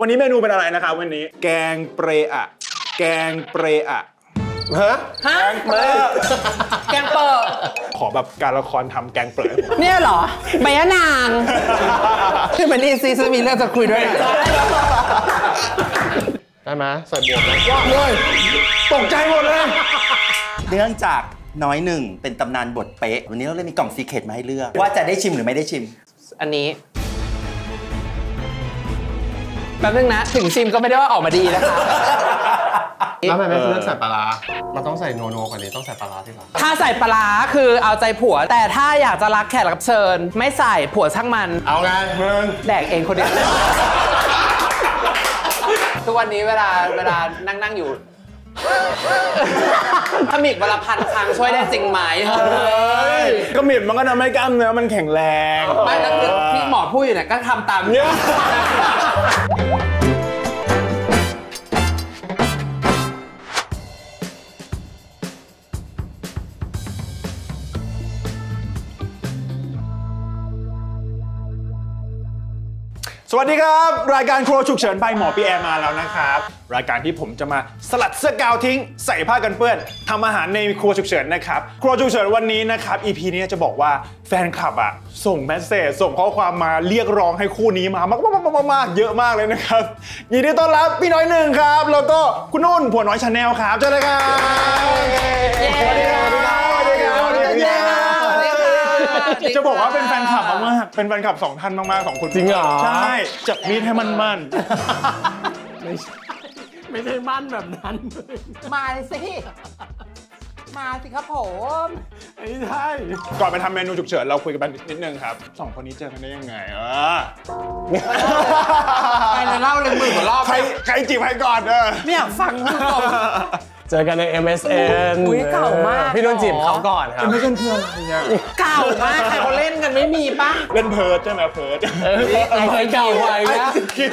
วันนี้เมนูเป็นอะไรนะครับวันนี้ แกงเปรอะ แกงเปรอะฮะฮะเปรอะแกงเปิดขอแบบการละครทำแกงเปรอะให้ผมเนี่ยเหรอใบยะนางคือมันนี่ซีซึ่งมีเรื่องจะคุยด้วยนะได้ไหมใส่บวกนะว้าวเลยตกใจหมดเลยเนื่องจากน้อยหนึ่งเป็นตำนานบทเป๊ะ วันนี้เราเลยมีกล่องซีเคร็ตมาให้เลือก ว่าจะได้ชิมหรือไม่ได้ชิม อันนี้แป๊บนึงนะ ถึงชิมก็ไม่ได้ว่าออกมาดีนะคะ แล้วทำไมไม่เลือกใส่ปลาร้ามันต้องใส่โนโนกว่านี้ต้องใส่ปลาร้าที่หลังถ้าใส่ปลาร้าคือเอาใจผัว แต่ถ้าอยากจะรักแขกรับเชิญ ไม่ใส่ผัวช่างมัน เอาไงมึงแดกเองคนเดียว ทุกวันนี้เวลาเวลานั่งนั่งอยู่ถ้ามีกวันละพันครั้งช่วยได้จริงไหมก็ หมิ่นมันก็ทำให้กล้ามเนื้อมันแข็งแรง ไม่แล้วคือที่หมอพูดอยู่เนี่ยก็ทำตามเนี่ย สวัสดีครับ รายการครัวฉุกเฉิน by หมอปีแอร์มาแล้วนะครับ รายการที่ผมจะมาสลัดเสื้อกาวน์ทิ้ง ใส่ผ้ากันเปื้อนทำอาหารในครัวฉุกเฉินนะครับ ครัวฉุกเฉินวันนี้นะครับ EP นี้จะบอกว่าแฟนคลับอะส่ง message ส่งข้อความมาเรียกร้องให้คู่นี้มามากๆๆๆๆเยอะมากเลยนะครับยินดีต้อนรับพี่น้อยหนึ่งครับ แล้วก็คุณนุ่นผัวน้อย channel ครับเจอเลยครับสวัสดีครับ จะบอกว่าเป็นแฟนคลับมากๆเป็นแฟนคลับสองท่านมากๆสองคนจริงเหรอใช่จับมีดให้มันมันไม่ใช่มั่นแบบนั้น มาเลยสิ มาสิครับผมไม่ใช่ก่อนไปทำเมนูฉุกเฉินเราคุยกันนิดนึงครับสองคนนี้เจอกันได้ยังไงเออไปเลยเล่าเลยหมื่นกว่ารอบใครใครจีบใครก่อนเออไม่อยากฟังคุณผู้ชม เจอกันใน MSN อุ๊ยเก่ามาก พี่นุ่นจีบเขาก่อนครับไม่ใช่เพื่อนอะไรเนี่ยเก่ามากใครเขาเล่นกันไม่มีป่ะ เล่น Pirch ใช่ไหม Pirch เคยเก่าไว้นะคิด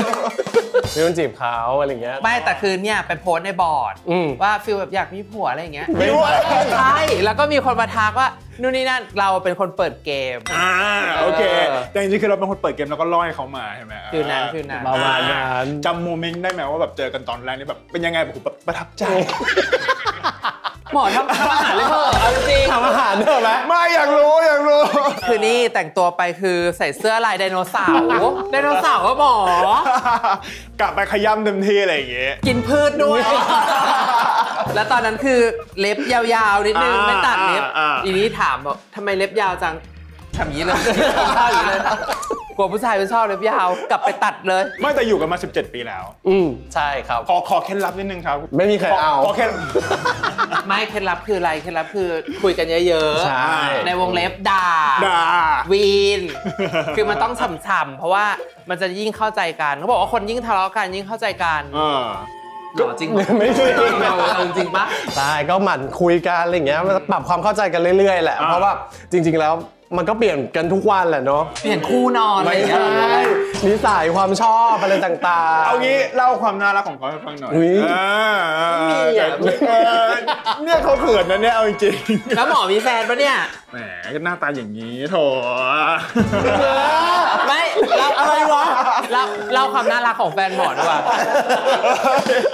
พี่นุ่นจีบเขาอะไรเงี้ย ไม่แต่คือเนี่ยไปโพสต์ในบอร์ดอืมว่า feel แบบอยากมีผัวอะไรอย่างเงี้ยไม่ว่าใช่แล้วก็มีคนมาทักว่านู่นนี่นั่นเราเป็นคนเปิดเกม อ่าโอเคเออแต่จริงๆคือเราเป็นคนเปิดเกมแล้วก็ล่อให้เขามาใช่ไหม feel นั้น feel นั้น ประมาณนั้นจำ moment ได้ไหมว่าแบบเจอกันตอนแรกนี่แบบเป็นยังไงแบบผมแบบประทับใจ หมอทำทำอาหารเลยเถอะเอาจริงทำอาหารเถอะไหมไม่อยากรู้อยากรู้ คือนี่แต่งตัวไปคือใส่เสื้อลายไดโนเสาร์ไดโนเสาร์ก็หมอ กลับไปขย้ำเต็มที่อะไรอย่างเงี้ยกินพืชด้วย แล้วตอนนั้นคือเล็บยาวๆนิดนึงอ่าไม่ตัดเล็บอ่าอ่าอีนี้ถามบอกทำไมเล็บยาวจัง ทำอย่างนี้เลยกินข้าวอย่างนี้เลยกลัวผู้ชายไม่ชอบเล็บยาวกลับไปตัดเลย ไม่แต่อยู่กันมา 17 ปีแล้ว อืมใช่ครับ ขอขอเคล็ดลับนิดนึงครับไม่มีใครเอา ขอเคล็ด ไม่เคล็ดลับคืออะไรเคล็ดลับคือคุยกันเยอะใช่ในวงเล็บด่า ด่า วีน คือมันต้องฉ่ำๆเพราะว่ามันจะยิ่งเข้าใจกันเขาบอกว่าคนยิ่งทะเลาะกันยิ่งเข้าใจกันเออ หรอจริงปะไม่จริงเอาจริงปะ ใช่ก็หมั่นคุยกันอะไรเงี้ยมันปรับความเข้าใจกันเรื่อยๆแหละ อ่า เพราะว่าจริง ๆ แล้ว มันก็เปลี่ยนกันทุกวันแหละเนาะเปลี่ยนคู่นอนอะไรไม่อย่างเงี้ใช่ยนิสัยความชอบอะไรต่างๆเอางี้เล่าความน่ารักของเขาให้ฟังหน่อยอุ๊ยเออเออ ไม่มีอะ เออ เนี่ยเขาเขินนะเนี่ยเอาจริงแล้วหมอมีแฟนปะเนี่ยๆแหมก็หน้าตาอย่างนี้โถไม่เราอะไรวะเราเราความน่ารักของแฟนหมอดีกว่า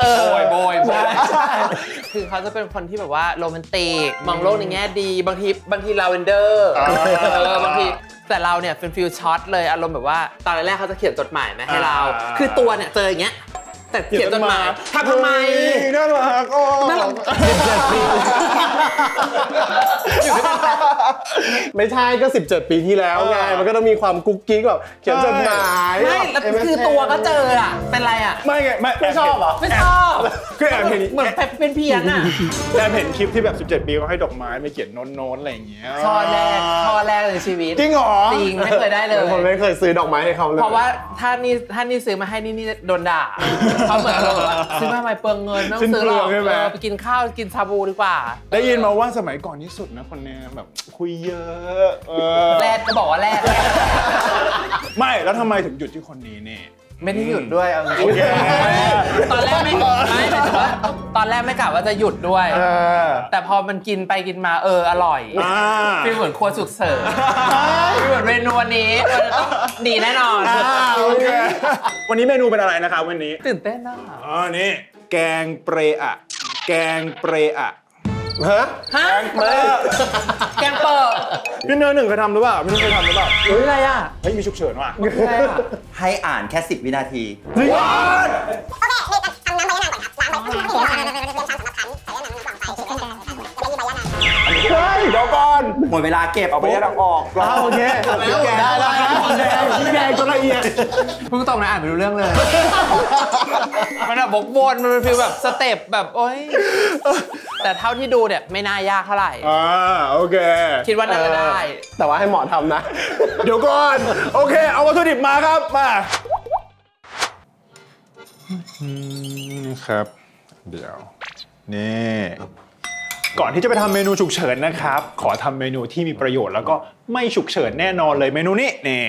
เออโบยโบยโบยคือเขาจะเป็นคนที่แบบว่าโรแมนติกมองโลกในแง่ดี บางทีบางทีลาเวนเดอร์อ่าเออบางทีแต่เราเนี่ยเป็นฟิลช็อตเลยอารมณ์แบบว่าตอนแรกเขาจะเขียนจดหมายมาให้เรา คือตัวเนี่ยเจออย่างเงี้ย แต่เขียนจดหมายทำทำไมน่ารักโอ้น่ารักอยู่ด้วยกันแป๊บไม่ใช่ก็ 17 ปีที่แล้วไงมันก็ต้องมีความกุ๊กกิ๊กแบบเขียนจดหมายไม่แล้วคือตัวก็เจออะเป็นไรอะไม่ไงไม่ไม่ชอบเหรอไม่ชอบคือแอบเห็นเหมือนเป็นเพียงอะแอบเห็นคลิปที่แบบ 17 ปีเขาให้ดอกไม้ไม่เขียนโน้ตๆอะไรอย่างเงี้ยช่อแรกช่อแรกในชีวิตจริงเหรอจริงไม่เคยได้เลยเป็นคนไม่เคยซื้อดอกไม้ให้เขาเลยเพราะว่าถ้านี่ถ้านี่ซื้อมาให้นี่นี่โดนด่าเขาเหมือนเราแบบว่าซื้อมาทำไมเปลืองเงินไม่ต้องซื้อหรอกสิ้นเปลืองใช่ไหมเออไปกินข้าวกินชาบูดีกว่า ได้ยินมาว่าสมัยก่อนที่สุดนะคนเนี้ยแบบคุยเยอะเออแรกก็บอกว่าแรกไม่แล้วทำไมถึงหยุดที่คนนี้นี่ ไม่ได้หยุดด้วยเอาจริงโอเคตอนแรกไม่ไม่หมายถึงว่าตอนแรกไม่กะว่าจะหยุดด้วยเออแต่พอมันกินไปกินมาเอออร่อยอ่าฟีลเหมือนครัวสุกเสริมฟีลเหมือนเมนูวันนี้มันจะต้องดีแน่นอนอ่าโอเควันนี้เมนูเป็นอะไรนะครับวันนี้ตื่นเต้นอะอ๋อนี่แกงเปรอะแกงเปรอะ ฮะฮะแกงเปิดพี่เนื้อหนึ่งเคยทำหรือเปล่าพี่นุ่นเคยทำหรือเปล่าเฮ้ยอะไรอะเฮ้ยมีฉุกเฉินว่ะอะไรอะให้อ่านแค่10วินาทีเฮ้ยเดี๋ยวก่อนหมดเวลาเก็บเอาไปยัดออกอ้าวโอเคแกได้แล้วแกแกตัวละเอียดเพิ่งตรงนะอ่านไม่รู้เรื่องเลยมันแบบบกวนมันเป็นฟีลแบบสเต็ปแบบโอ๊ย แต่เท่าที่ดูเนี่ยไม่น่ายากเท่าไหร่ อ่าโอเค คิดว่าน่าจะได้ แต่ว่าให้หมอทำนะ เดี๋ยวก่อน โอเค เอาวัตถุดิบมาครับ มานี่ครับ เดี๋ยว นี่ ก่อนที่จะไปทำเมนูฉุกเฉินนะครับ ขอทำเมนูที่มีประโยชน์แล้วก็ไม่ฉุกเฉินแน่นอนเลยเมนูนี้นี่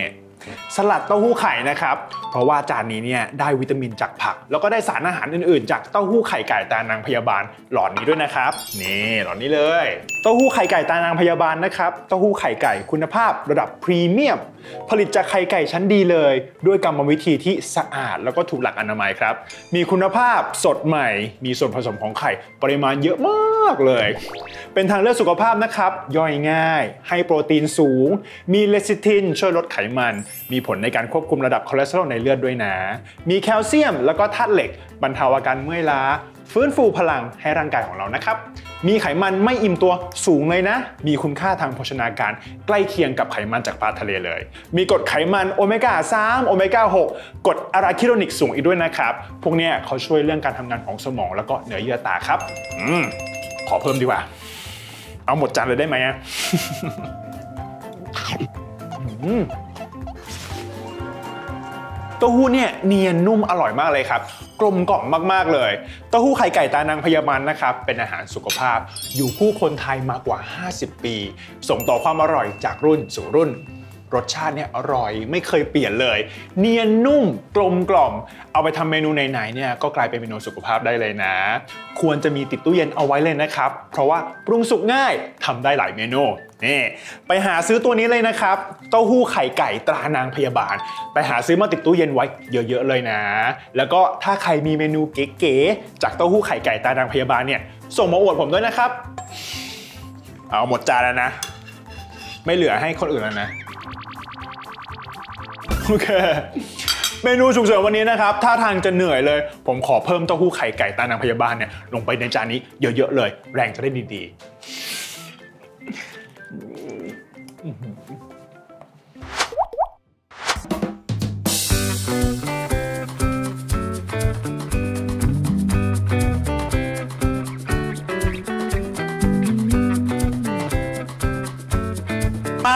สลัดเต้าหู้ไข่นะครับ เพราะว่าจานนี้เนี่ยได้วิตามินจากผัก แล้วก็ได้สารอาหารอื่นๆ จากเต้าหู้ไข่ไก่ตานางพยาบาลหลอดนี้ด้วยนะครับ นี่หลอดนี้เลย เต้าหู้ไข่ไก่ตรานางพยาบาลนะครับเต้าหู้ไข่ไก่คุณภาพระดับพรีเมียมผลิตจากไข่ไก่ชั้นดีเลย ด้วยกรรมวิธีที่สะอาดแล้วก็ถูกหลักอนามัยครับ มีคุณภาพสดใหม่ มีส่วนผสมของไข่ปริมาณเยอะมากเลย เป็นทางเลือกสุขภาพนะครับ ย่อยง่าย ให้โปรตีนสูง มีเลซิทินช่วยลดไขมันมีผลในการควบคุมระดับคอเลสเตอรอลในเลือดด้วยนะ มีแคลเซียม แล้วก็ธาตุเหล็ก บรรเทาอาการเมื่อยล้า ฟื้นฟูพลังให้ร่างกายของเรานะครับ มีไขมันไม่อิ่มตัวสูงเลยนะ มีคุณค่าทางโภชนาการ ใกล้เคียงกับไขมันจากปลาทะเลเลย มีกรดไขมันโอเมก้า3โอเมก้า6กรดอะราคิโดนิกสูงอีกด้วยนะครับ พวกเนี้ยเขาช่วยเรื่องการทำงานของสมองแล้วก็เนื้อเยื่อตาครับ อืมขอเพิ่มดีกว่า เอาหมดจานเลยได้ไหมอะอืม เต้าหู้เนี่ยเนียนนุ่มอร่อยมากเลยครับ กลมกล่อมมากๆเลย เต้าหู้ไข่ไก่ตานางพยาบาลนะครับ เป็นอาหารสุขภาพ อยู่คู่คนไทยมากว่า 50 ปี ส่งต่อความอร่อยจากรุ่นสู่รุ่น รสชาติเนี่ยอร่อยไม่เคยเปลี่ยนเลย เนียนนุ่มกลมกล่อม เอาไปทำเมนูไหนๆเนี่ยก็กลายเป็นเมนูสุขภาพได้เลยนะ ควรจะมีติดตู้เย็นเอาไว้เลยนะครับ เพราะว่าปรุงสุกง่ายทำได้หลายเมนู นี่ไปหาซื้อตัวนี้เลยนะครับ เต้าหู้ไข่ไก่ตรานางพยาบาล ไปหาซื้อมาติดตู้เย็นไว้เยอะๆเลยนะ แล้วก็ถ้าใครมีเมนูเก๋ๆจากเต้าหู้ไข่ไก่ตรานางพยาบาลเนี่ยส่งมาอวดผมด้วยนะครับ เอาหมดจานแล้วนะ ไม่เหลือให้คนอื่นแล้วนะโอเคเมนูฉุกเฉินวันนี้นะครับท่าทางจะเหนื่อยเลย ผมขอเพิ่มเต้าหู้ไข่ไก่ตานางพยาบาลเนี่ยลงไปในจานนี้เยอะๆเลย แรงจะได้ดีๆ มา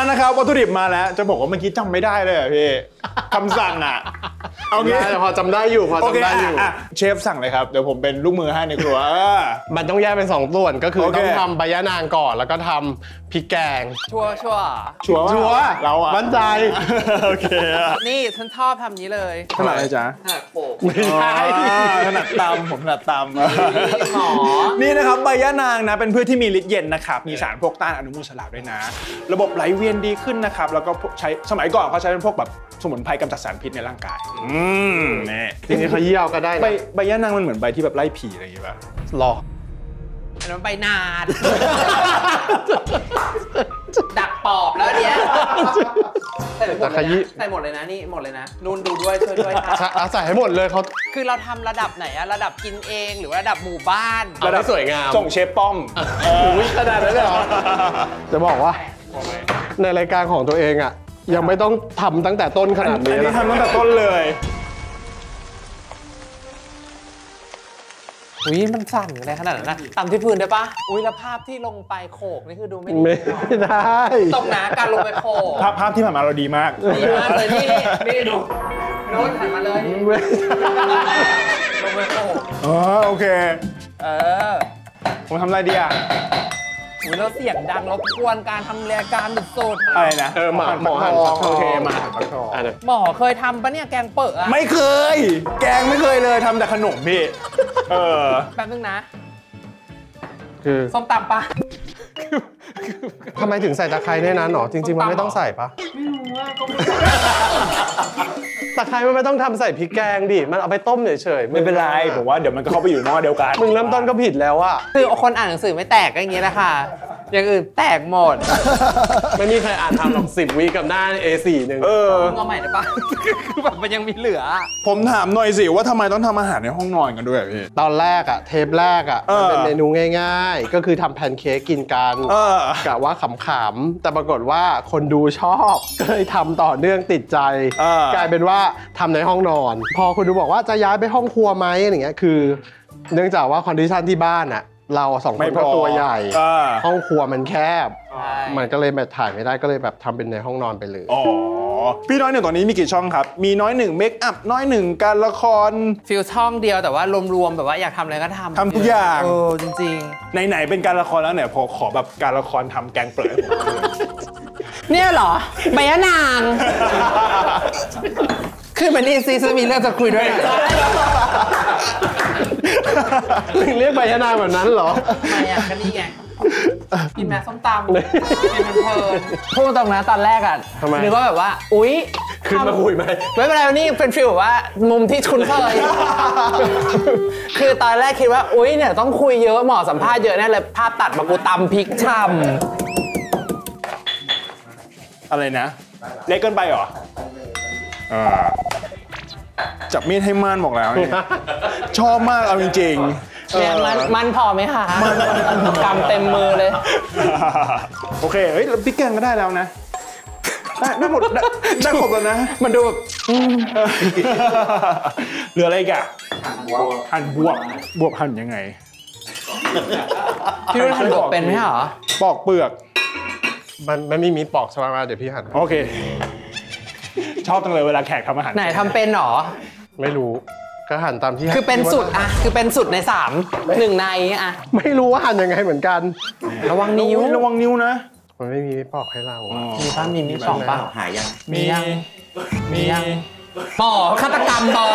นะครับวัตถุดิบมาแล้ว จะบอกว่าเมื่อกี้จำไม่ได้เลยอะพี่ คำสั่งอะ เอางี้ ได้พอจำได้อยู่พอโอเคจำได้อยู่อะอะเชฟสั่งเลยครับเดี๋ยวผมเป็นลูกมือให้ในครัวเออมันต้องแยกเป็นสองส่วนก็คือโอเคต้องทำใบยะนางก่อนแล้วก็ทำพริกแกง ชัวร์ชัวร์ชัวร์ชัวร์เราอะมั่นใจโอเคอะนี่ฉันชอบทำนี้เลยขนาดอะไรจ๊ะขนาดโขกไม่ใช่อ๋อถนัดตำผมถนัดตำหมอนี่นะครับใบยะนางนะเป็นพืชที่มีฤทธิ์เย็นนะครับมีสารพวกต้านอนุมูลอิสระด้วยนะ ระบบไหลเวียนดีขึ้นนะครับแล้วก็ใช้สมัยก่อนเขาใช้เป็นพวกแบบสมุนไพรกำจัดสารพิษในร่างกาย อืมนี่ทีนี้เขาเยี่ยวก็ได้ใบนะใบยะนางมันเหมือนใบที่แบบไล่ผีอะไรอย่างงี้ป่ะหรออันนั้นใบนานดักปอบแล้วอันเนี้ยใส่หมดแต่ขเลยยี้ นะใส่หมดเลยนะนี่หมดเลยนะนุ่นดูด้วยช่วยด้วยค่ะใช่อาใส่ให้หมดเลยเขาคือเราทำระดับไหนอะระดับกินเองหรือว่าระดับหมู่บ้านเอาให้สวยงาม ส่งเชฟป้อมโอ้ยขนาดนั้นเลยเหรอ จะบอกว่า ในรายการของตัวเองอะ ยังไม่ต้องทำตั้งแต่ต้นขนาดอันี้นนี้นะทำตั้งแต่ต้นเลย อุ้ยมันสั่นอะไรขนาดนั้นนะตามที่พื้นได้ปะอุ้ยแล้วภาพที่ลงไปโขกนี่คือดูไม่ดีไม่หรอได้ตรงนะการลงไปโขกภาพภาพที่ผ่านมาเราดีมากดีมากเลยนี่นี่ดูโน้ตหันมาเลยลงไปโขกอ๋อโอเคเออผมทำอะไรดีอะอุ๊ยแล้วเสียงดังรบกวนการทำรายการสุดอะไรนะเออหมาหมอหันโอเคมาอะเดี๋ยวๆหมอเคยทำปะเนี่ยแกงเปิดอะไม่เคย แกงไม่เคยเลยทำแต่ขนมพี่ เออแป๊บนึงนะ คือส้มตำปะทำไมถึงใส่ตะไคร้ในนั้นหรอจริง ๆ มันไม่ต้องใส่ปะไม่รู้ว่าก็ไม่ตะไคร้มันไม่ต้องทำใส่พริกแกงดิ มันเอาไปต้มเฉยๆ ไม่เป็นไร ผมว่าเดี๋ยวมันก็เข้าไปอยู่หม้อเดียวกัน มึงเริ่มต้นก็ผิดแล้วอะคือคนอ่านหนังสือไม่แตกก็อย่างงี้แหละค่ะ อย่างอื่นแตกหมด ไม่มีใครอ่านทำหรอกสิบวิกับหน้า A4 หนึ่งเออมึงเอาใหม่ได้ปะคือแบบมันยังมีเหลืออะผมถามหน่อยสิว่าทำไมต้องทำอาหารในห้องนอนกันด้วยอะพี่ ตอนแรกอะเทปแรกอะเอมันอเป็นเมนูง่าย ๆ ก็คือทำแพนเค้กกินกันเออกะว่าขำๆแต่ปรากฏว่าคนดูชอบก็เลยทำต่อเนื่องติดใจเออกลายเป็นว่าทำในห้องนอน พอคนดูบอกว่าจะย้ายไปห้องครัวไหมอะไรเงี้ยคือ เนื่องจากว่า condition ที่บ้านอะ เราสองคไม่นพก็อตัวใหญ่เออห้องครัวมันแคบใช่มันก็เลยแบบถ่ายไม่ได้ก็เลยแบบทำเป็นในห้องนอนไปเลยอ๋อพี่น้อยหนึ่งตอนนี้มีกี่ช่องครับ มีน้อยหนึ่ง makeup น้อยหนึ่งการละคร feel ช่องเดียวแต่ว่ารวมๆแบบว่าอยากทำอะไรก็ทำทำทุกอย่างเออจริงไหนๆเป็นการละครแล้วเนี่ยพอขอแบบการละครทำแกงเปรอะให้ผมหน่อยๆเนี่ยเหรอใบยะนาง ขึ้นมานี่ซีจะมีเรื่องจะคุยด้วย นะมึงเรียกใบยะนางแบบนั้นเหรอทำไมอะก็นี่ไงกินแม่ส้มตำกินมันเพลินพูดตรงนะตอนแรกอะทำไมนึกว่าแบบว่า อุ๊ยขึ้นมาคุยไหมไม่เป็นไรนี่เป็นฟีลแบบว่า มุมที่คุ้นเคยคือตอนแรกคิดว่า อุ๊ยเนี่ยต้องคุยเยอะหมอสัมภาษณ์เยอะแน่เลยภาพตัดมากูตำพริกช่อะไรนะ เล็กเกินไปเหรออ่า จับมีดให้ม่านบอกแล้วเนี่ยชอบมากเอาจริงำเนี่ยมันมันพอไหมคะกำเต็มมือเลยๆโอเคเฮ้ยแล้วพริกแกงก็ได้แล้วนะได้ได้หมดได้ได้ครบแล้วนะ มันดูแบบเหลืออะไรอีกอะหั่นบวบบวบหั่นยังไงพี่รุ่นทันบวกเป็นไหมเหรอปอกเปลือก มันมันไม่มีปอกใช่ไหมเดี๋ยวพี่หันโอเค ชอบจังเลยเวลาแขกทำอาหารไหนทำเป็นเหรอ ไม่รู้ก็หันตามที่คือเป็นสุดอะคือเป็นสุดในสามหนึ่งในอะไม่รู้ว่าหันยังไงเหมือนกัน ระวังนิ้วระวังนิ้วนะมันไม่มีปอกให้เราอะมีป้ามีมีสองป้าหายยังมียังมียังหมอฆาตกรรมหมอ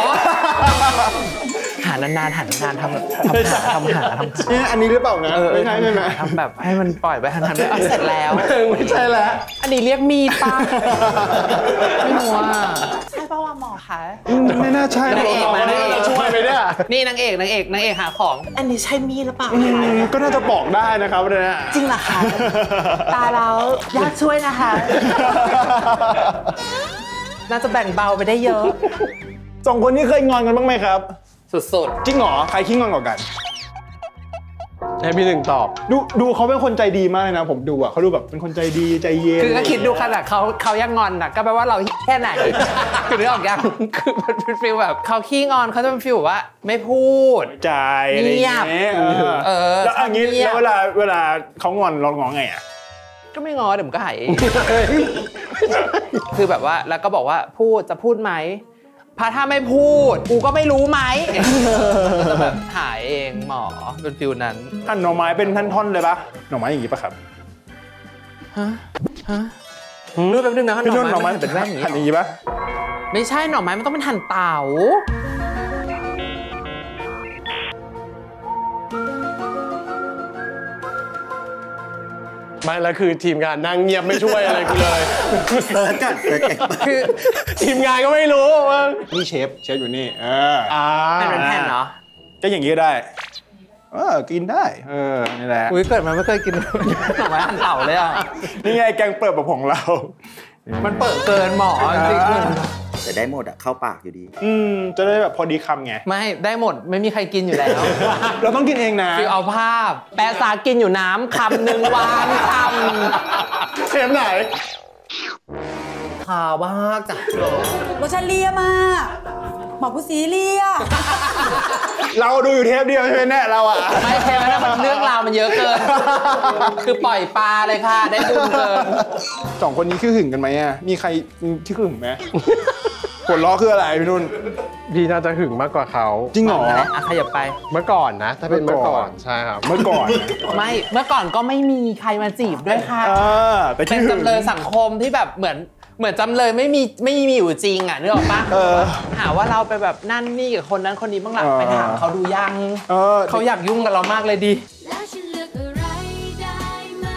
หานานๆหันนานๆทำแบบทำหาทำหาทำหาเนี่ยอันนี้หรือเปล่านะเออไม่ใช่ใช่ไหมทำแบบให้มันปล่อยไปหันๆไปเอาเสร็จแล้วไม่ใช่แล้วอันนี้เรียกมีดป้าไม่รู้ว่าใช่ป่าวะหมอคะอืมไม่น่าใช่นางเอกมานางเอกช่วยไหมเนี่ยนี่นางเอกนางเอกนางเอกหาของ อันนี้ใช่มีดหรือเปล่าอืมก็น่าจะบอกได้นะครับเนี่ยจริงเหรอคะตายแล้วญาติช่วยนะคะน่าจะแบ่งเบาไปได้เยอะสองคนนี้เคยงอนกันบ้างไหมครับ สุดจริงเหรอ ใครขี้งอนกว่ากัน ให้พี่หนึ่งตอบ ดูดูเขาเป็นคนใจดีมากเลยนะ ผมดูอะเขาดูแบบเป็นคนใจดีใจเย็นๆคือก็คิดดูขนาดเขาเขายังงอนน่ะ ก็แปลว่าเราแค่ไหนคือนึกออกยังคือมันเป็น feel แบบเขาขี้งอนเขาจะเป็น feel แบบว่า ไม่พูดไม่จาอะไรอย่างเงี้ยเงียบเออเออแล้วอันนี้เงียบแล้วเวลาเวลาเขางอนเราง้อไงอะก็ไม่งอเดี๋ยวมันก็หายเองคือแบบว่าแล้วก็บอกว่าพูดจะพูดไหม พาถ้าไม่พูด กูก็ไม่รู้ไหมก็จะแบบหายเองหมอเป็นฟิลนั้นหั่นหน่อไม้เป็นท่อนๆเลยปะหน่อไม้อย่างงี้ปะครับฮะฮะดูแป๊บนึงนะพี่นุ่นหน่อไม้มันเป็นแว่นอย่างหั่นอย่างนี้งี้ปะไม่ใช่หน่อไม้มันต้องเป็นหั่นเต๋า ไม่แล้วคือทีมงานนั่งเงียบไม่ช่วยอะไรกูเลยเซิร์ชก่อนเซิร์ชก่อนคือทีมงานก็ไม่รู้ว่านี่เชฟเชฟอยู่นี่เอออ่าเป็นเป็นแผ่นเหรอก็อย่างงี้ก็ได้เออกินได้เออนี่แหละอุ้ยเกิดมาไม่เคยกินหน่อไม้หั่นเต๋าเลยอะนี่ไงแกงเปรอะแบบของเรา มันเปรอะเกินหมอจริงอ่า แต่ได้หมดอะเข้าปากอยู่ดี อืม จะได้แบบพอดีคำไงๆไม่ได้หมดไม่มีใครกินอยู่แล้วเราต้องกินเองนะคือเอาภาพ แปะสากินอยู่น้ำคำหนึ่งวานคเทปไหนำขาวมากจ้ะรสชาติเลี่ยมาก หมอผู้สีเลี่ยเราดูอยู่เทปเดียวใช่ไหมเนี่ยเราอะไม่ใช่ไหมนะมันเรื่องราวมันเยอะเกิน คือปล่อยปลาเลยค่ะ ได้บุญเกินสองคนนี้คือหึงกันไหมอะมีใครที่หึงไหมหัวล้อคืออะไรพี่นุ่นพี่น่าจะหึงมากกว่าเขาจริงเหรออะขยับไปเมื่อก่อนนะ ถ้าเป็นเมื่เมื่ออก่ก่ออนนใช่ครับเมื่อก่อน ไม่เมื่อก่อนก็ไม่มีใครมาจีบด้วยค่ะอ่าแต่เป็ที่นหึงจำเลยสังคมที่แบบเหมือน เหมือนจำเลยไม่มีไม่มีอยู่จริงอะนึกออกปะเออหาว่าเราไปแบบนั่นนี่กับคนนั้นคนนี้บ้างล่ะเออไปถามเขาดูยังเออเขาอยากยุ่งกับเรามากเลยดิแล้วฉันเลือกอะไรได้ไหม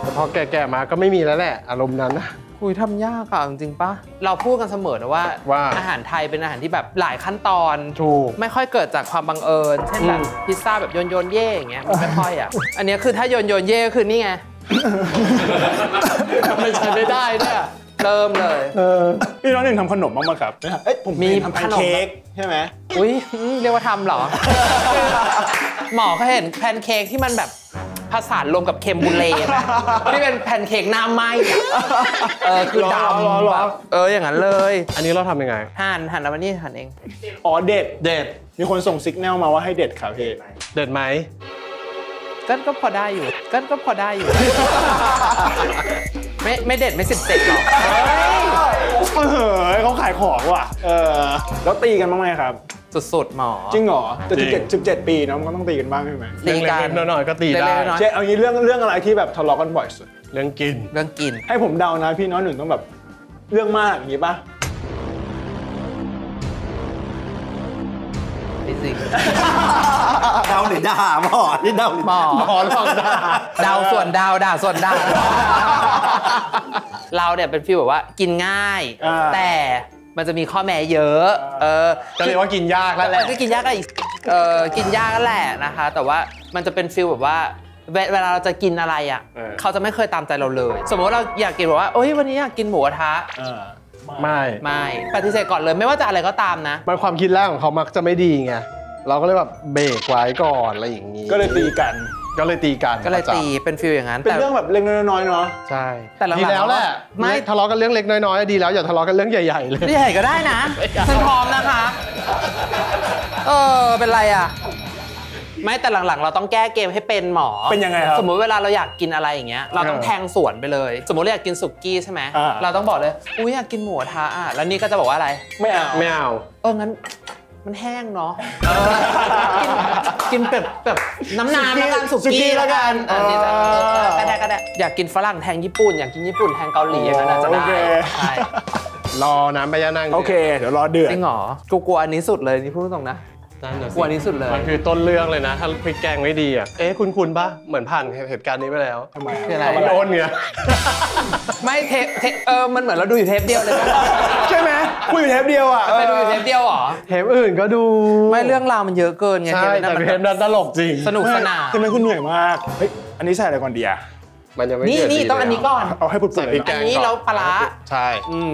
แต่พอแก่ๆมาก็ไม่มีแล้วแหละ อารมณ์นั้นนะคุยทำยากอะจริงๆปะเราพูดกันเสมอนะว่าว่า อาหารไทยเป็นอาหารที่แบบหลายขั้นตอนถูกไม่ค่อยเกิดจากความบังเอิญเช่นแบบอืมพิซซ่าแบบโยนโยนๆเย่อย่างเงี้ยมันไม่ค่อยอะอันเนี้ยคือถ้าโยนโยนๆเย่ก็คือนี่ไงมันใช้ไม่ได้ด้วยอะ เริ่มเลยเออพี่น้องหนึ่งทำขนมบ้างไหมครับเอ้ยผมมีเห็นทำแพขนนมเค้กใช่ไหมอุ้ยอืมเรียกว่าทำเหรอ หมอเขาเห็นแพนเค้กที่มันแบบผสานรวมกับเค็มบูเล่ไหมที่เป็นแพนเค้กหน้าไหมอะเออคือดำแบบเอออย่างนั้นเลย อันนี้เราทำยังไงหั่นหั่นแล้วมันนี่หั่นเองอ๋อเด็ดเด็ดมีคนส่งซิกแนลมาว่าให้เด็ดครับพี่เด็ดไหมก็ก็พอได้อยู่ก็ก็พอได้อยู่ ไม่ไม่เด็ดไม่สิบเจ็ดหรอกเออเขาขายของว่ะ เออ แล้วตีกันบ้างไหมครับ สุดๆหมอ จริงเหรอแต่จริสิบเจ็ดงสิบเจ็ดปีเนอะมันก็ต้องตีกันบ้างใช่ไหมเรื่องเล็กๆน้อยๆก็ตีได้เล็กๆน้อยเจ๊เอางี้เรื่องเรื่องอะไรที่แบบทะเลาะกันบ่อยสุด เรื่องกิน เรื่องกิน ให้ผมเดานะพี่น้องหนึ่งต้องแบบเรื่องมากอย่างงี้ป่ะจริง เดาหรือด่าหมอที่เดาหรือหมอหมอหลอกด่าดาวส่วนดาวด่าส่วนดาวเราเนี่ยเป็นฟีลแบบว่ากินง่ายอ่าแต่มันจะมีข้อแม้เยอะ เออก็เรียกว่ากินยากแล้วแหละก็กินยากก็อีกเออกินยากก็แหละนะคะ แต่ว่ามันจะเป็นฟีลแบบว่าเวเวลาเราจะกินอะไรอะเออเขาจะไม่เคยตามใจเราเลย สมมติว่าเราอยากกินแบบว่า เอ้ยวันนี้อยากกินหมูกระทะเออไม่ ไม่ ปฏิเสธก่อนเลยไม่ว่าจะอะไรก็ตามนะมันความคิดแรกของเขามักจะไม่ดีไง เราก็เลยแบบเบรกไว้ก่อนอะไรอย่างนี้ก็เลยตีกัน ก็เลยตีกันก็เลยประจำตีเป็นฟีลอย่างนั้นเป็นแต่ เรื่องแบบเล็กๆน้อยๆเนาะ ใช่แต่หลังๆดีแล้วแหละไม่ ไม่ทะเลาะกันเรื่องเล็กน้อยๆดีแล้วอย่าทะเลาะกันเรื่องใหญ่ๆเลยไม่ใหญ่ก็ได้นะฉันพร้อมนะคะ เออ เป็นไรอะ ไม่แต่หลังๆ เราต้องแก้เกมให้เป็นหมอเป็นยังไงครับสมมุติเวลาเราอยากกินอะไรอย่างเงี้ย เราต้องเออแทงสวนไปเลย สมมติเราอยากกินสุกี้ใช่ไหม อ่า เราต้องบอกเลย อุ้ยอยากกินหมูกระทะอะ แล้วนี่ก็จะบอกว่าอะไร ไม่เอา ไม่เอา เอองั้น มันแห้งเนาะเออกินกินแบบแบบน้ำน้ำแล้วกันสุสุกี้กี้แล้วกันแล้วกันอันนี้จะเออเออก็ได้ก็ได้อยากกินฝรั่งแทงญี่ปุ่น อยากกินญี่ปุ่นแทงเกาหลีอย่างนั้นอาจจะโอได้เคใช่รอน้ำใบยานั่งโอเค เดี๋ยวรอเดือดจริงเหรอกูกลัวอันนี้สุดเลยนี่พูดตรงๆนะ นั่นน่ะสิกลัวที่สุดเลยมันคือต้นเรื่องเลยนะ ถ้าพริกแกงไม่ดีอะเอ๊ะคุณคุณปะเหมือนผ่านเหตุการณ์นี้ไปแล้วทำไมคืออะไรมันโอนเนี่ยไม่เทปเทปเออมันเหมือนเราดูอยู่เทปเดียวเลยนะใช่ไหมคุยอยู่เทปเดียวอะไปดูอยู่เทปเดียวเหรอเทปอื่นก็ดูไม่เรื่องราวมันเยอะเกินไงใช่เทปนั้นแต่มันเทปนั้นตลกจริงสนุกสนานทำไมคุณเหนื่อยมากเฮ้ยอันนี้ใส่อะไรก่อนดีอะมันยังไม่นี่เดืดนี่ดีต้องอันนี้ก่อน เอาให้ปุดใส่ๆพเลริยกแกนะงอันนี้ก่อนเราปลาร้าใช่อืม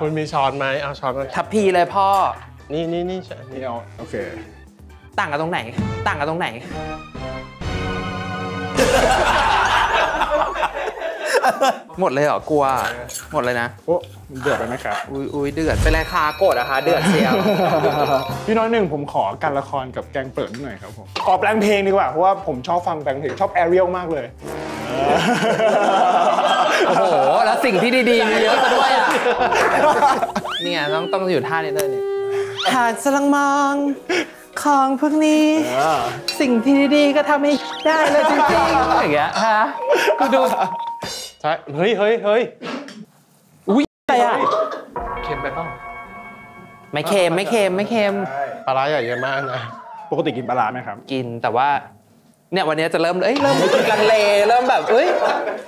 คุณมีช้อนไหมเอาช้อนมาทัพพีเลยพ่อ นี่นี่นี่ใช่นี่เอาโอเค ต่างกันตรงไหน ต่างกันตรงไหน หมดเลยเหรอกลัว หมดเลยนะ โอ้มันเดือดไปไหมครับ อุ้ยอุ้ยเดือด เป็นไรคาโกรธอะคะ เดือดเชียว พี่น้อยหนึ่งผมขอการละครกับแกงเปิดนิดหน่อยครับผม ขอแปลงเพลงดีกว่า เพราะว่าผมชอบฟังแปลงเพลงชอบแอเรียลมากเลยโอ้โห แล้วสิ่งที่ดีๆมีเยอะซะด้วยอะนี่ไงต้องต้องอยู่ท่านี้เลยนี่ หากสลังมองของพวกนี้ สิ่งที่ดีๆก็ทำให้ได้เลยจริงๆอย่างเงี้ยฮะคือดูใช่เฮ้ยเฮ้ยเฮ้ยอุ้ยอะไรอะเค็มไปเปล่าไม่เค็มไม่เค็มไม่เค็มปลาร้าใหญ่เยอะมากนะปกติกินปลาร้าไหมครับ กินแต่ว่าเนี่ยวันนี้จะเริ่มเอ้ยเริ่มลังเลเริ่มแบบเอ้ย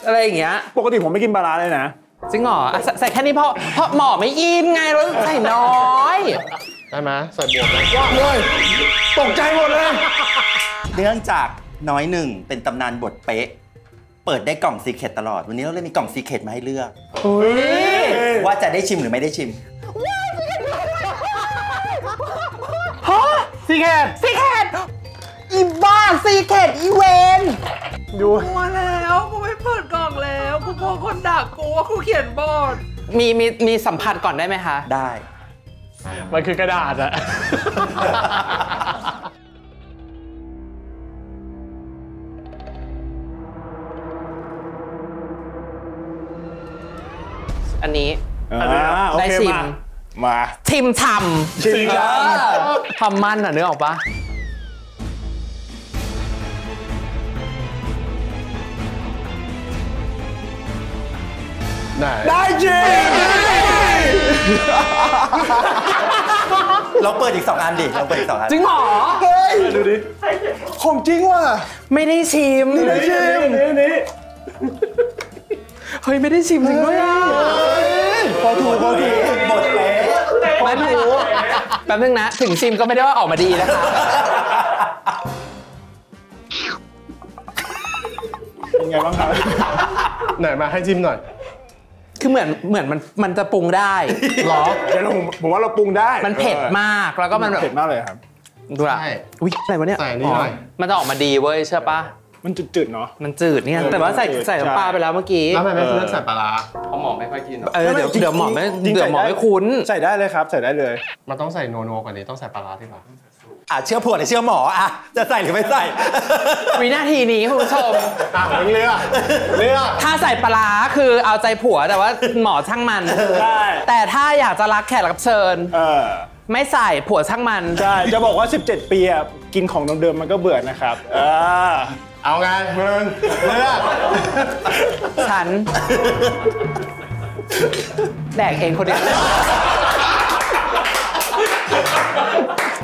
อะไรอย่างเงี้ยปกติผมไม่กินปลาร้าเลยนะจริงเหรออะใส่ใส่แค่นี้เพราะเพราะหมอไม่อินไงแล้วใส่น้อย ได้ไหมใส่บวกไหมตกใจหมดเลยเนื่องจากน้อยหนึ่งเป็นตำนานบทเป๊ะ เปิดได้กล่องซีเคตตลอด วันนี้เราเลยมีกล่องซีเคตมาให้เลือกว่าจะได้ชิมหรือไม่ได้ชิมฮะซีเคดซีเคดอีบ้าซีเคดอีเวนดูมาแล้วกูไม่เปิดกล่องแล้วกูกลัวคนด่ากูว่ากูเขียนบทมีมีมีสัมผัสก่อนได้ไหมคะ ได้ มันคือกระดาษอะอันนี้อ่าโอได้เคชิมมามาทิมทชิมำกันเออทำมันอะนึกออกปะไหนได้จริง เราเปิดอีกสองอันดิเราเปิดอีกสองอันจริงเหรอเฮ้ยดูดิของจริงว่ะไม่ได้ชิมได้ชิมนี่นี่เฮ้ยไม่ได้ชิมจริงด้วยอะพอถูกพอถูกหมดเป๊ะไม่ไม่แป๊บนึงนะ ถึงชิมก็ไม่ได้ว่าออกมาดีนะคะเป็นไงบ้างครับไหนมาให้จิ้มหน่อย คือเหมือนเหมือนมันมันจะปรุงได้หรอเดี๋ยวเราผมผมว่าเราปรุงได้มันเผ็ดมากแล้วก็มันแบบเผ็ดมากเลยครับดูละใช่อุ้ยอะไรวะเนี่ยใส่นี่หน่อยมันจะออกมาดีเว้ยเชื่อปะมันจืดๆเนาะมันจืดเนี่ยแต่ว่าใส่จืดใส่น้ำปลาไปแล้วเมื่อกี้แล้วทำไมไม่เลือกใส่ปลาร้าเออเดี๋ยวเดี๋ยวหมอไม่จริงๆเดี๋ยวหมอใส่ได้ไม่คุ้นใส่ได้เลยครับ ใส่ได้เลย มันต้องใส่โนโนกว่านี้ต้องใส่ปลาร้าที่ปะ อะเชื่อผัวหรือเชื่อหมออะจะใส่หรือไม่ใส่ วินาทีนี้คุณผู้ชม อะเลือกเลือกถ้าใส่ปลาร้าคือเอาใจผัวแต่ว่าหมอช่างมัน ใช่แต่ถ้าอยากจะรักแขกรับเชิญ เออไม่ใส่ผัวช่างมัน ใช่จะบอกว่า 17 ปีอะกินของเดิมๆมันก็เบื่อนะครับเออเอาไงมึงเลือกฉัน แดกเองคนเดียว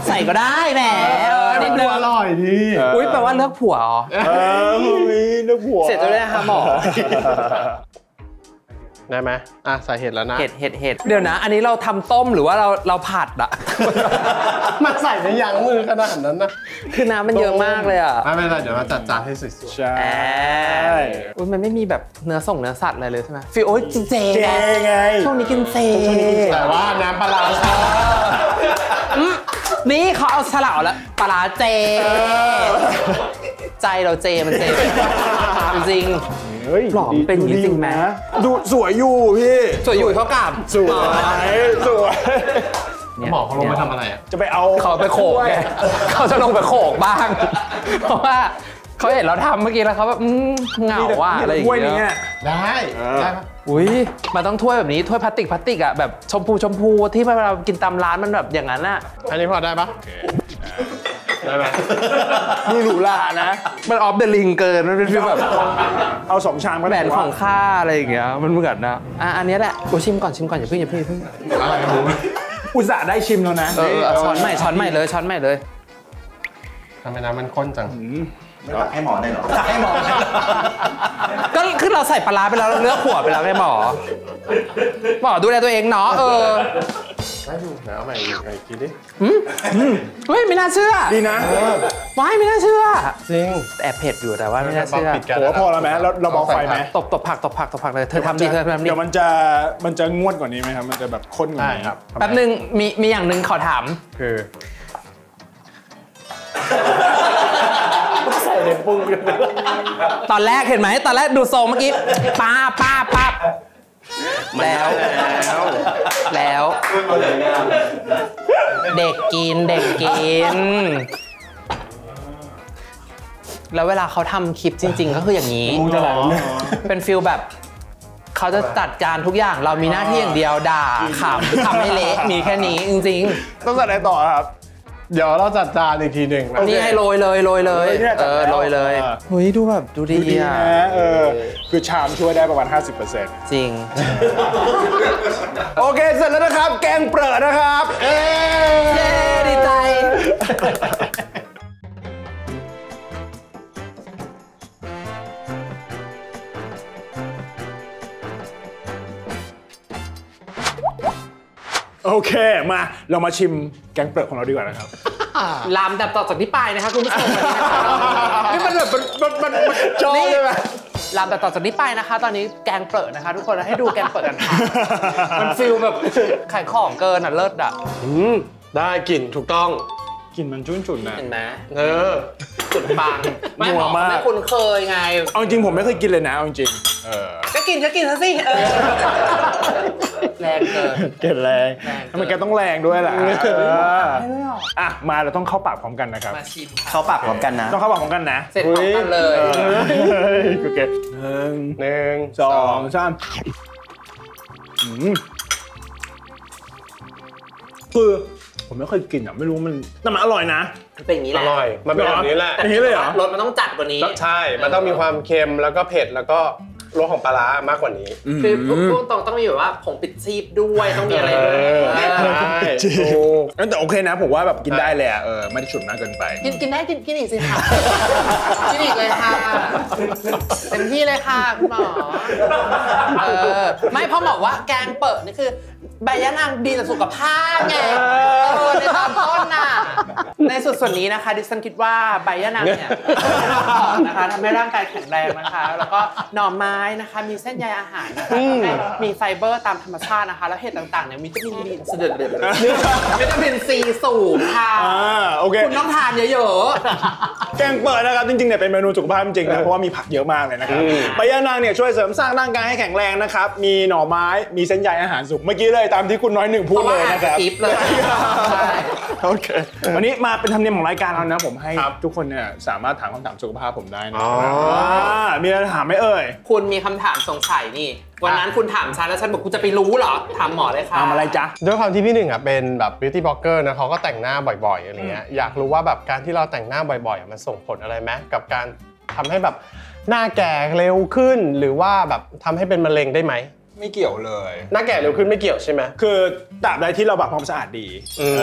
ใส่ก็ได้แหมเออนิดนึงอร่อยดีอุ้ยแปลว่าเลือกผัวเหรอเออมีนึกหัวเสร็จแล้วเนี่ยค่ะหมอได้ไหมอะใส่เห็ดแล้วนะ เห็ดเห็ดเห็ดเดี๋ยวนะ อันนี้เราทำต้มหรือว่าเราเราผัดอะมันใส่ในยั้งมือขนาดนั้นนะ คือน้ำมันเยอะมากเลยอะไม่เป็นไรเดี๋ยวมาจัดจานให้สวยใช่แอบอุ้ยมันไม่มีแบบเนื้อส่งเนื้อสัตว์อะไรเลยใช่ไหมฟิลโอ้ยเจเจไง ช่วงนี้กินเจๆแต่ว่าน้ำปลาร้าชาอืม นี่เขาเอาฉลากแล้วปลาร้าเจ ใจเราเจมันเจ จริงเฮ้ยหล่อมันเป็นอย่างนี้จริงไหม ดูสวยอยู่พี่ สวยอยู่เท่ากับสวยสวยเนี่ยหมอเขาลงมาทำอะไรอะ จะไปเอาเขาไปโขกไงเขาจะลงไปโขกบ้าง เพราะว่าเขาเห็นเราทำเมื่อกี้แล้วเขาแบบอืมเหงาว่ะอะไรอย่างถ้วยนี้เงี้ยได้ได้ปะ อุ้ยมันต้องถ้วยแบบนี้ถ้วยพลาสติกพลาสติกอะแบบชมพูชมพูที่เวลาเรากินตามร้านมันแบบอย่างนั้นอะอันนี้พอได้ปะได้ไหมดูหรูหรานะ มันออฟเดอะลิงเกิน มันเป็นฟีลแบบ เอาสองชามก็แหวได้นของข้าอะไรอย่างเงี้ย มันเหมือนนะอะอันเนี้ยแหละกูชิมก่อนชิมก่อนอย่าเพิ่งอย่าเพิ่งอย่าเพิ่งอะไรกันรู้อุตส่าห์ได้ชิมแล้วนะเออเออช้อนใหม่ช้อนใหม่เลยช้อนใหม่เลยทำไมน้ำมันข้นจัง ไม่ตักให้หมอหน่อยเหรอตักให้หมอก็คือเราใส่ปลาร้าไปแล้วเราเลือกหัวไปแล้วไงหมอ หมอดูแลตัวเองเนาะเออได้อยู่นะเอาใหม่อีกเอาอีกทีดิเฮ้ยไม่น่าเชื่อ ดีนะว้ายไม่น่าเชื่อ จริงแอบเผ็ดอยู่แต่ว่าไม่น่าเชื่อปิดกันโหพอแล้วไหมเราเราเบาไฟไหมตบตบผักตบผักตบผักเลยเธอทำดีเธอทำดีเดี๋ยวมันจะมันจะงวดกว่านี้ไหมครับ มันจะแบบข้นกว่าได้นี้ครับแป๊บนึงมีมีอย่างหนึ่งขอถาม คือ ตอนแรกเห็นไหมตอนแรกดูทรงเมื่อกี้ป้าป้าป้าแล้ว แล้ว เด็กกินเด็กกิน แล้วเวลาเขาทำคลิปจริง ๆ ก็คืออย่างนี้มุงจะไหลเลยเป็นฟิลแบบเขาจะจัดการทุกอย่างเรามีหน้าที่อย่างเดียวด่าขำทำให้เละมีแค่นี้จริงต้องใส่อะไรต่อครับ เดี๋ยวเราจัดจานอีกทีหนึ่งนะๆนี่ให้โรยเลยโรยเลยโรยเนี่ยเออจัดแล้ว โรยเลยอ่าเฮ้ยดูแบบดูดีดูดีอะนะเออคือชามช่วยได้ประมาณ 50%จริง โอเคเสร็จแล้วนะครับ แกงเปรอะนะครับเอ้เย้ดีใจ โอเคมาเรามาชิม แกงเปรอะของเราดีกว่านะครับลามดับต่อจากนี้ไปนะคะคุณผู้ชมวันนี้นะคะนี่มันแบบมันมันมันมันชอบนี่ใช่ไหมลามดับต่อจากนี้ไปนะคะ ตอนนี้แกงเปิดนะคะ ทุกคนให้ดูแกงเปิดกันค่ะมันฟิลแบบขายของเกินอะเลิศอะอืมได้กลิ่นถูกต้องกลิ่นมันจุ้นจุนๆนะเห็นไหมเออจุดบังไม่นัหวมอมากไม่คุ้นเคยไงเอาจริงผมไม่เคยกินเลยนะเอาจริงเออก็กินก็กินซะสิเออ แรงเกินเกนแรงแรงเกินทำไมแกต้องแรงด้วยล่ะเอออะมาเราต้องเข้าปากพร้อมกันนะครับ มาชิมค่ะเขาปากพร้อมกันนะ ต้องเข้าปากพร้อมกันนะ เสร็จพร้อมกันเลยออเฮ้ยโอเคหนึ่งหนึ่งสองสามอืมคือผมไม่เคยกินอะไม่รู้มันแต่มันอร่อยนะเป็นอย่างนี้แหอละร่อยมันเป็นแบบนี้แหละอย่างนี้เลยเหรอรสมันต้องจัดกว่านี้ใช่ มันต้องมีความเค็มแล้วก็เผ็ดแล้วก็ รสของปลาร้ามากกว่านี้ คือพูดตรงต้องมีแบบว่าผงปิดชีพด้วยต้องมีอะไรด้วยเออเออใช่ถูกแต่โอเคนะ ผมว่าแบบกินได้เลยอะเออไม่ได้ฉุนมากเกินไป กินกินได้กินกินอีกสิค่ะกินอีกเลยค่ะเต็มที่เลยค่ะคุณหมอเออไม่เพราะหมอว่าแกงเปิดนี่คือใบยะนางดีต่อสุขภาพไงเออในตอนต้นน่ะในส่วนส่วนนี้นะคะ ดิฉันคิดว่าใบยะนางเนี่ยนะคะทำให้ร่างกายแข็งแรงนะคะ แล้วก็หน่อไม้นะคะ มีเส้นใยอาหารนะคะทำให้มีไฟเบอร์ตามธรรมชาตินะคะ แล้วเห็ดต่างๆเนี่ยมีวิตามินบีเสด็จเด็ดวิตามินซีสูงค่ะอ่าโอเคคุณต้องทานเยอะแกงเปิดนะครับจริงๆเนี่ยเป็นเมนูสุขภาพจริงๆนะเพราะว่ามีผักเยอะมากเลยนะครับอืมใบยะนางเนี่ยช่วยเสริมสร้างร่างกายให้แข็งแรงนะครับมีหน่อไม้มีเส้นใยอาหารสุกเมื่อกี้เลยตามที่คุณน้อยหนึ่งๆพูดเลยนะครับพาว่าอ่าสคริปต์เลยใช่โอเควันนี้มาเป็นธรรมเนียมของรายการเรานะผมให้ครับทุกคนเนี่ยสามารถถามคำถามสุขภาพผมได้นะอ๋อามีอะไรถามไหมเอ่ยคุณมีคำถามสงสัยนี่ วันนั้นคุณถามฉันแล้วฉันบอกคุณจะไปรู้เหรอ ถามหมอเลยค่ะถามอะไรจ๊ะ ด้วยความที่พี่หนึ่งอะเป็นแบบ beauty blogger นะเขาก็แต่งหน้าบ่อยๆอะไรเงี้ย อยากรู้ว่าแบบการที่เราแต่งหน้าบ่อยๆอะมันส่งผลอะไรไหมกับการทำให้แบบหน้าแก่เร็วขึ้น หรือว่าแบบทำให้เป็นมะเร็งได้ไหม ไม่เกี่ยวเลย หน้าแก่เร็วขึ้นไม่เกี่ยวใช่ไหมคือตราบใดที่เราแบบความสะอาดดีอืมเอ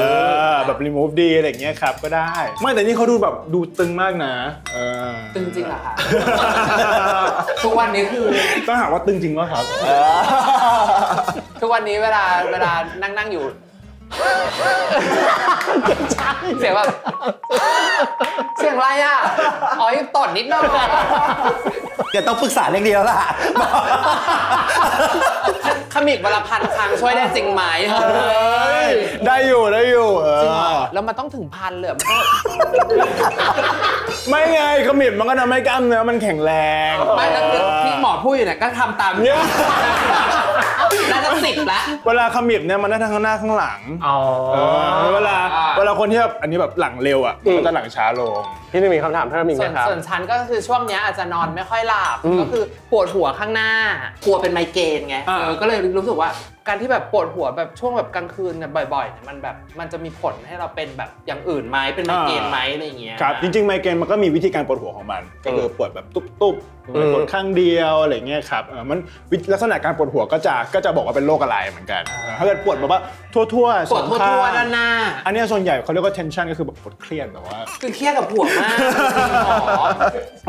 อแบบ remove ดีอะไรอย่างเงี้ยครับก็ได้ ไม่แต่นี่เขาดูแบบดูตึงมากนะเออตึงจริงเหรอคะทุกวันนี้คือต้องหาว่าตึงจริงวะครับทุกวันนี้เวลาเวลานั่งนั่งอยู่ เสียงแบบเสียงอะไรอะอ๋อยังตดนิดหน่อยเดี๋ยวต้องปรึกษาเรื่องเดียวล่ะขมิบเวลาพันครั้งช่วยได้จริงไหมเฮ้ยได้อยู่ได้อยู่เอจริงเหรออแล้วมันต้องถึงพันเลยเหรอมันก็ไม่ไงขมิบมันก็ทำให้กล้ามเนื้อมันแข็งแรงไม่แล้วที่หมอพูดอยู่เนี่ยก็ทำตามเนี่ย น่าจะสิบละ เวลาขมิบเนี่ยมันได้ทั้งข้างหน้าข้างหลังอ๋อเออเวลาอ่าเวลาคนที่แบบอันนี้แบบหลังเร็วอะอืมมันจะหลังช้าลง พี่หนึ่งมีคำถามเพิ่มอีกไหส่มวนครับ ส่วนฉันก็คือช่วงเนี้ยอาจจะนอนไม่ค่อยหลับอืมก็คือปวดหัวข้างหน้ากลัวเป็นไมเกรนไงอ่า เออก็เลยรู้สึกว่าการที่แบบปวดหัวแบบช่วงแบบกลางคืนเนี่ยบ่อยๆเนี่ยมันแบบมันจะมีผลให้เราเป็นแบบอย่างอื่นไหมเป็นไมเกรนไหมอะไรอย่างเงี้ย ครับจริงๆไมเกรนมันก็มีวิธีการปวดหัวของมัน ก็คือปวดแบบตุ๊บๆอืม ปวดข้างเดียวอะไรเงี้ยครับเออมันวิลักษณะการปวดหัวก็จะก็จะบอกว่าเป็นโรคอะไรเหมือนกันเออถ้าเกิดปวดแบบว่าทั่วๆปวดสองข้างทั่วๆด้านหน้า อันเนี้ยส่วนใหญ่เขาเรียกว่า tension ก็คือแบบปวดเครียดแบบว่าคือเครียดกับหัวมากจริงๆหมอ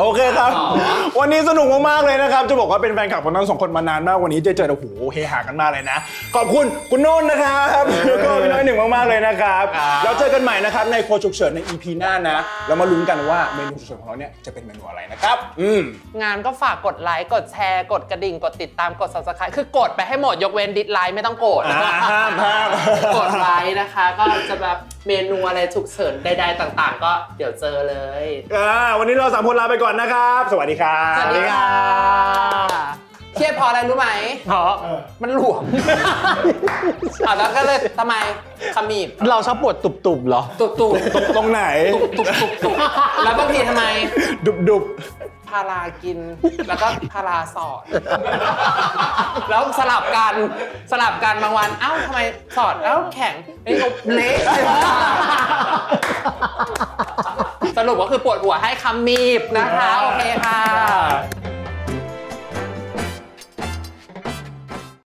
โอเคครับอ๋อวันนี้สนุกมากๆเลยนะครับ จะบอกว่าเป็นแฟนคลับของทั้งสองคนมานานมากวันนี้จะเจอโอ้โหเฮฮากันมากเลยนะ ขอบคุณคุณโน่นนะครับแล้วก็พี่น้อยหนึ่งมากๆเลยนะครับแล้วเจอกันใหม่นะครับในโครัวฉุกเฉินใน EP หน้านะแล้วมาลุ้นกันว่าเมนูฉุกเฉินของเราเนี่ยจะเป็นเมนูอะไรนะครับ อืมงานก็ฝากกดไลค์ กดแชร์ กดกระดิ่ง กดติดตาม กด subscribe คือกดไปให้หมด ยกเว้นดิสไลค์ไม่ต้องกดอ่าห้ามห้ามกดไลค์นะคะ ก็จะแบบเมนูอะไรฉุกเฉินใดๆต่างๆ ก็เดี๋ยวเจอเลยอ่าวันนี้เราสามคนลาไปก่อนนะครับ สวัสดีครับสวัสดีค่ะเครียดเพออะไรรู้ไหมเพราะมันหลวมอะแล้วก็เลยทำไมขมีบเราชอบปวดตุบๆเหรอ ตุบตุบตรงไหนตุบตุบตุบตุบแล้วบางทีทำไม ดุบดุบพารากิน แล้วก็พาราสอด แล้วสลับกันสลับกันบางวัน เอ้าทำไมสอดเอ้าแข็งไอ้ยเละสรุปก็คือปวดหัวให้คำมีบนะคะ โอเคค่ะ